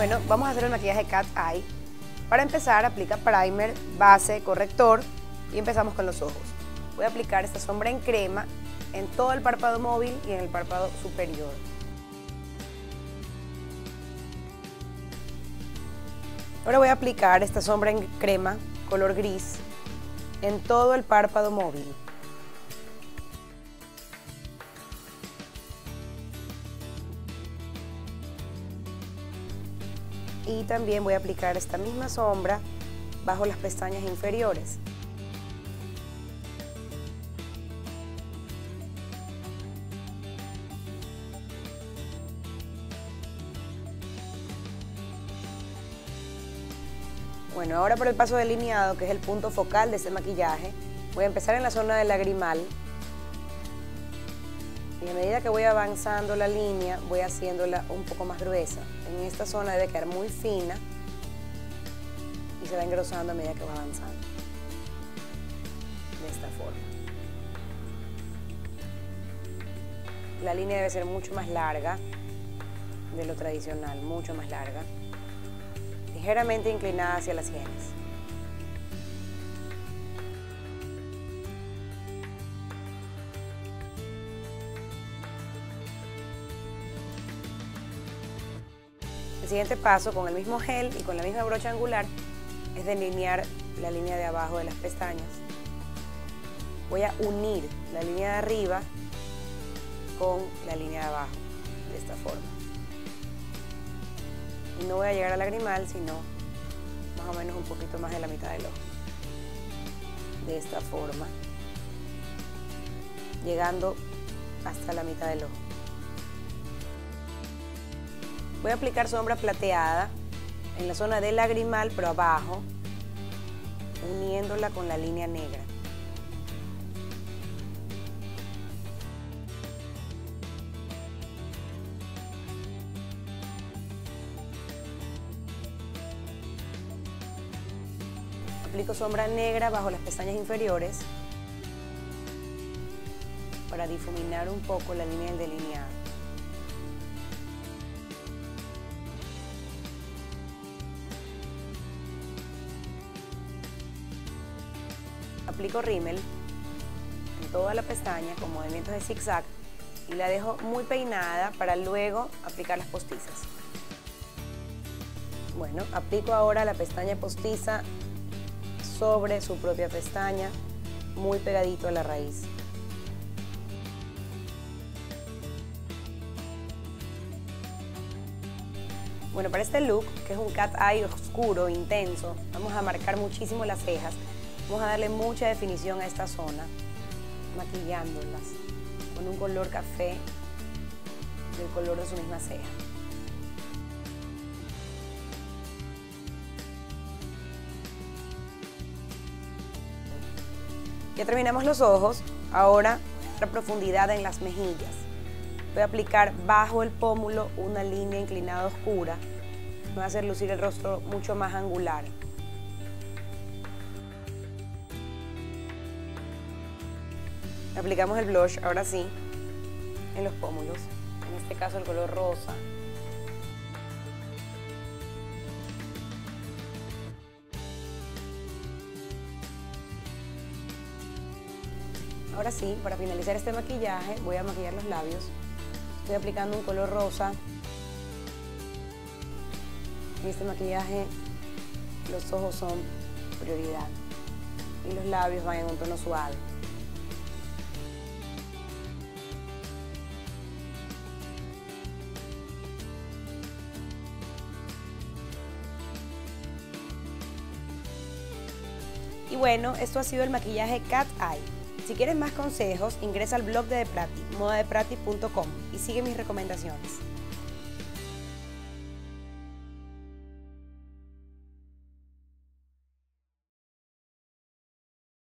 Bueno, vamos a hacer el maquillaje Cat Eye. Para empezar, aplica primer, base, corrector y empezamos con los ojos. Voy a aplicar esta sombra en crema en todo el párpado móvil y en el párpado superior. Ahora voy a aplicar esta sombra en crema color gris en todo el párpado móvil. Y también voy a aplicar esta misma sombra bajo las pestañas inferiores. Bueno, ahora por el paso delineado, que es el punto focal de este maquillaje, voy a empezar en la zona del lagrimal. Y a medida que voy avanzando la línea, voy haciéndola un poco más gruesa. En esta zona debe quedar muy fina y se va engrosando a medida que va avanzando. De esta forma. La línea debe ser mucho más larga de lo tradicional, mucho más larga ligeramente inclinada hacia las sienes. Siguiente paso, con el mismo gel y con la misma brocha angular, es delinear la línea de abajo de las pestañas. Voy a unir la línea de arriba con la línea de abajo, de esta forma no voy a llegar al lagrimal, sino más o menos un poquito más de la mitad del ojo. De esta forma, llegando hasta la mitad del ojo. Voy a aplicar sombra plateada en la zona del lagrimal, pero abajo, uniéndola con la línea negra. Aplico sombra negra bajo las pestañas inferiores para difuminar un poco la línea del delineado. Aplico rímel en toda la pestaña con movimientos de zigzag y la dejo muy peinada para luego aplicar las postizas. Bueno, aplico ahora la pestaña postiza sobre su propia pestaña, muy pegadito a la raíz. Bueno, para este look, que es un cat eye oscuro, intenso, vamos a marcar muchísimo las cejas. Vamos a darle mucha definición a esta zona, maquillándolas con un color café del color de su misma ceja. Ya terminamos los ojos, ahora la profundidad en las mejillas. Voy a aplicar bajo el pómulo una línea inclinada oscura. Voy a hacer lucir el rostro mucho más angular. Aplicamos el blush, ahora sí, en los pómulos. En este caso el color rosa. Ahora sí, para finalizar este maquillaje voy a maquillar los labios. Estoy aplicando un color rosa. En este maquillaje los ojos son prioridad y los labios van en un tono suave. Y bueno, esto ha sido el maquillaje Cat Eye. Si quieres más consejos, ingresa al blog de Deprati, modadeprati.com y sigue mis recomendaciones.